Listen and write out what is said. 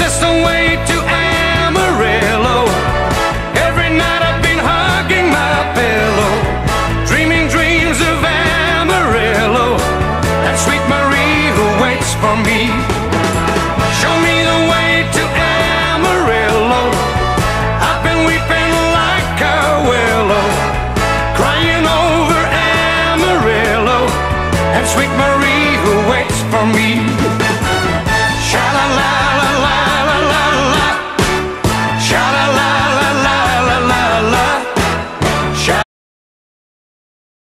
this the way to Amarillo? Every night I've been hugging my pillow, dreaming dreams of Amarillo. That sweet Marie who waits for me. Show me the way to Amarillo. I've been weeping like a willow, crying over Amarillo. And sweet Marie who waits for me.